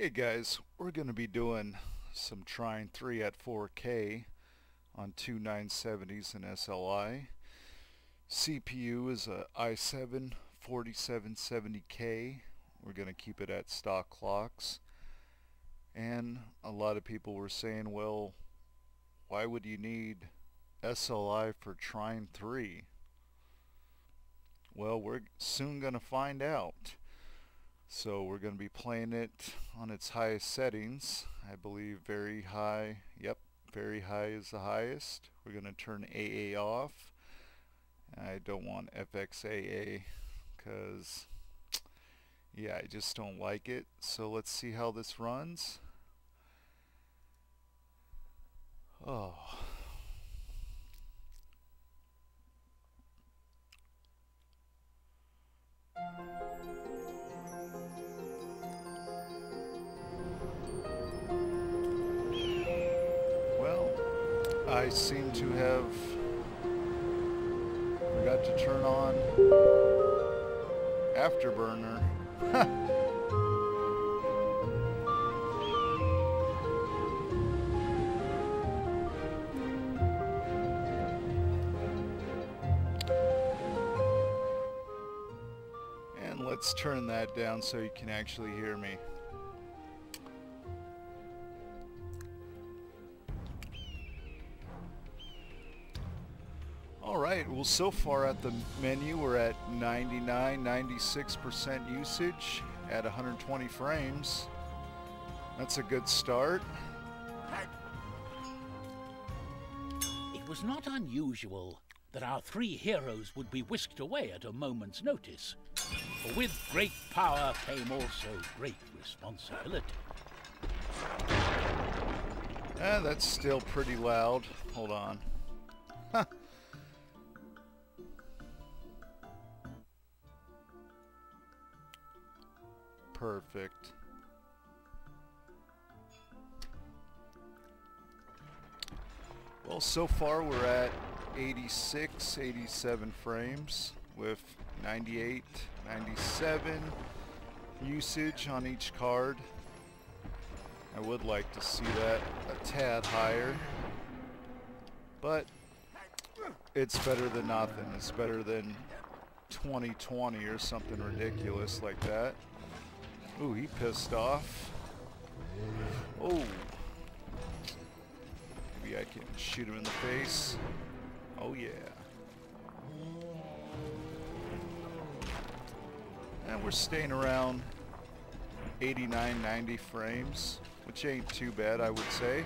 Hey guys, we're going to be doing some Trine 3 at 4K on two 970s and SLI. CPU is a i7 4770K. We're going to keep it at stock clocks. And a lot of people were saying, well, why would you need SLI for Trine 3? Well, we're soon going to find out. So we're going to be playing it on its highest settings. I believe very high. Yep, very high is the highest. We're going to turn AA off. I don't want FXAA because, yeah, I just don't like it. So let's see how this runs. Oh. I seem to have forgot to turn on Afterburner. and let's turn that down so you can actually hear me. Well so far at the menu we're at 99, 96% usage at 120 frames. That's a good start. It was not unusual that our three heroes would be whisked away at a moment's notice. For with great power came also great responsibility. Ah, that's still pretty loud. Hold on. Perfect. Well, so far we're at 86, 87 frames with 98, 97 usage on each card. I would like to see that a tad higher, but it's better than nothing. It's better than 2020 or something ridiculous like that. Ooh, he pissed off. Oh. Maybe I can shoot him in the face. Oh yeah. And we're staying around 89, 90 frames, which ain't too bad, I would say.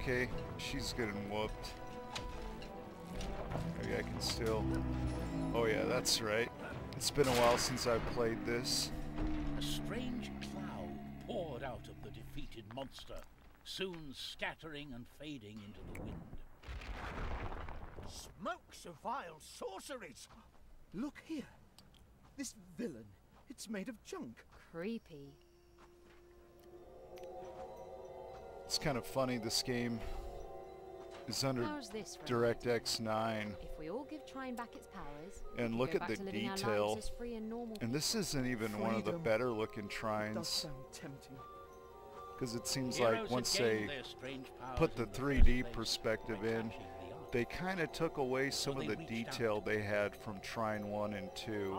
Okay, she's getting whooped. Maybe I can still... Oh yeah, that's right. It's been a while since I've played this. A strange cloud poured out of the defeated monster, soon scattering and fading into the wind. Smokes of vile sorceries! Look here. This villain, it's made of junk. Creepy. It's kind of funny this game is under DirectX 9. If we all give Trine back its powers, and look at the detail. And, and this isn't even Freedom. one of the better looking Trines. Because it seems Heroes like once they put the 3D perspective in, they kind of took away some of the detail they had from Trine 1 and 2.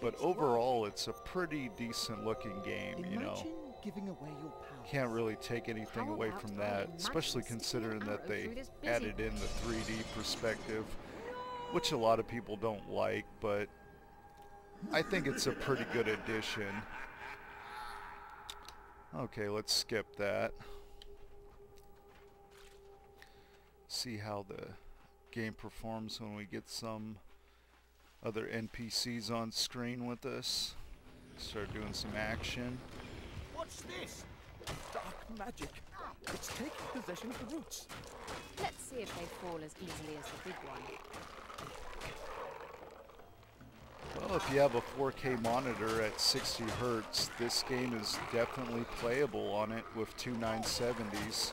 But overall, it's a pretty decent looking game, you know giving away your power. Can't really take anything away from that, especially considering that they added in the 3D perspective, which a lot of people don't like, but I think it's a pretty good addition. Okay, let's skip that. See how the game performs when we get some other NPCs on screen with us. Start doing some action. What's this? Dark magic. It's taking possession of the roots. Let's see if they fall as easily as the big one. Well, if you have a 4K monitor at 60 hertz, this game is definitely playable on it with two 970s,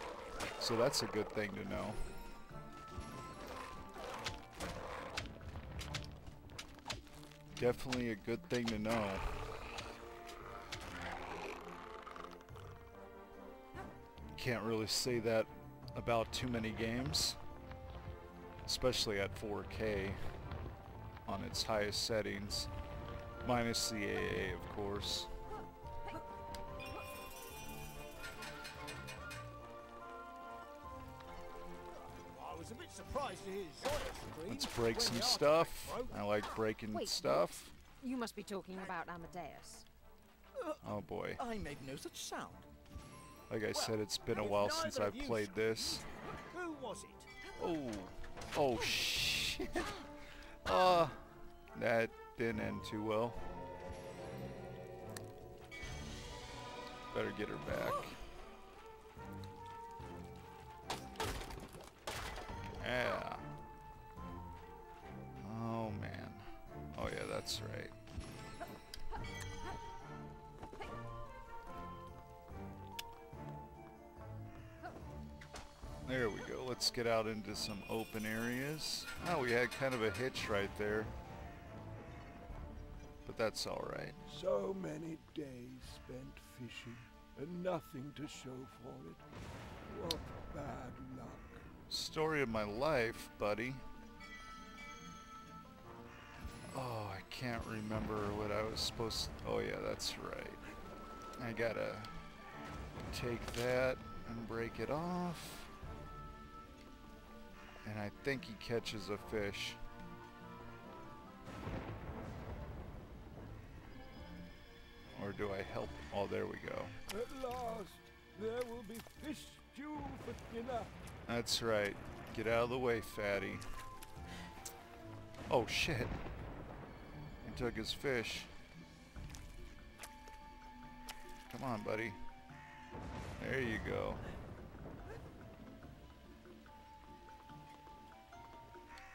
so that's a good thing to know. Definitely a good thing to know. Can't really say that about too many games, especially at 4K on its highest settings, minus the AA of course. Let's break some stuff. I like breaking Wait, stuff. You must be talking about Amadeus. Oh boy. I made no such sound. Like I said, it's been a while since I've played this. Who was it? Oh. Oh shit. Uh, that didn't end too well. Better get her back. Yeah. Oh man. Oh yeah, that's right. There we go. Let's get out into some open areas. Oh, we had kind of a hitch right there. But that's alright. So many days spent fishing and nothing to show for it. What bad luck. Story of my life, buddy. Oh, I can't remember what I was supposed to... Oh yeah, that's right. I gotta take that and break it off. And I think he catches a fish. Or do I help? Oh, there we go. At last, there will be fish stew for dinner. That's right. Get out of the way, fatty. Oh, shit. He took his fish. Come on, buddy. There you go.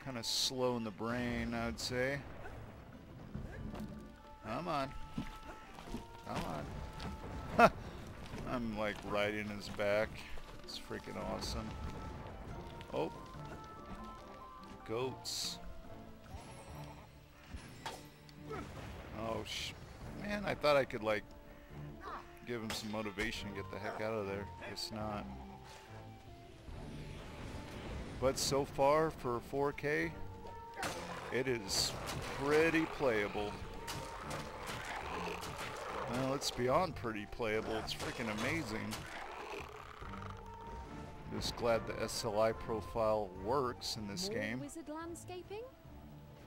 Kind of slow in the brain, I would say. Come on. Come on. I'm like riding his back. It's freaking awesome. Oh. Goats. Oh, sh man, I thought I could like give him some motivation and get the heck out of there. Guess not. But so far for 4K, it is pretty playable. Well, it's beyond pretty playable. It's freaking amazing. Just glad the SLI profile works in this More game. wizard landscaping?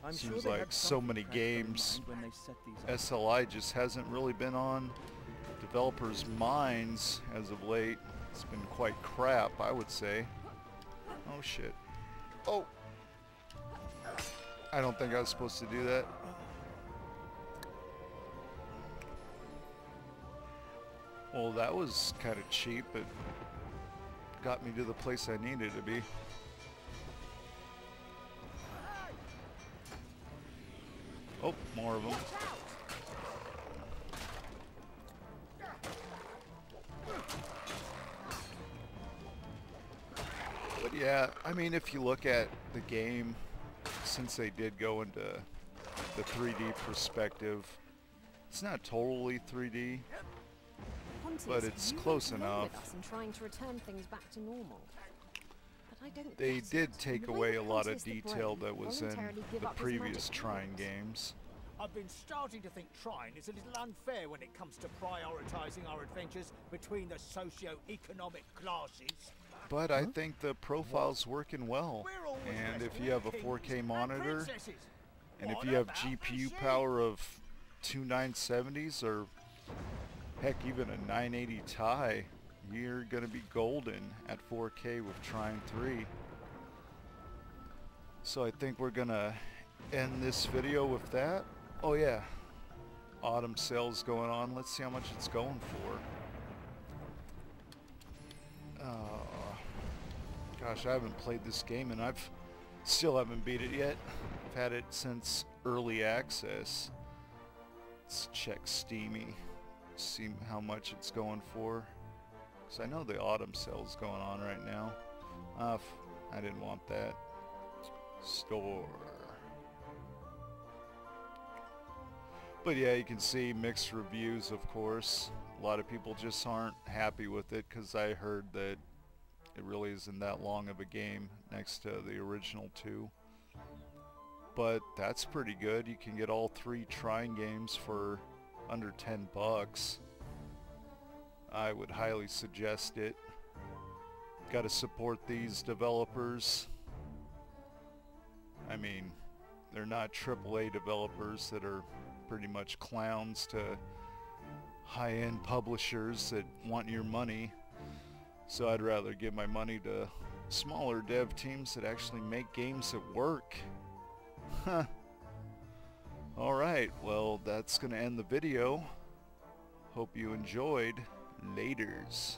I'm Seems they like so many games mind when they set these. SLI just hasn't really been on developers' minds as of late. It's been quite crap, I would say. Oh shit. Oh! I don't think I was supposed to do that. Well, that was kind of cheap. but got me to the place I needed to be. Oh, more of them. Yeah, I mean, if you look at the game, since they did go into the 3D perspective, it's not totally 3D. But it's close went along with enough. trying to return things back to normal. I don't They did take The away a lot of detail that was in the previous magic Trine games. I've been starting to think Trine is a little unfair when it comes to prioritizing our adventures between the socio-economic classes. But I think the profile's working well. And if you have a 4K monitor, princesses. and if you have GPU power of two 970s or heck even a 980 Ti, you're going to be golden at 4K with Trine 3. So I think we're going to end this video with that. Oh yeah, autumn sales going on. Let's see how much it's going for. Uh, gosh, I haven't played this game and I've still haven't beat it yet. I've had it since early access. Let's check Steamy, see how much it's going for. Cause I know the autumn sale's going on right now. Uh, I didn't want that. Store. But yeah, you can see mixed reviews, of course. A lot of people just aren't happy with it because I heard that it really isn't that long of a game next to the original two. But that's pretty good. You can get all three Trine games for under 10 bucks. I would highly suggest it. Got to support these developers. I mean, they're not AAA developers that are pretty much clowns to high-end publishers that want your money. So I'd rather give my money to smaller dev teams that actually make games that work. Huh. Alright, well that's going to end the video. Hope you enjoyed. Laters.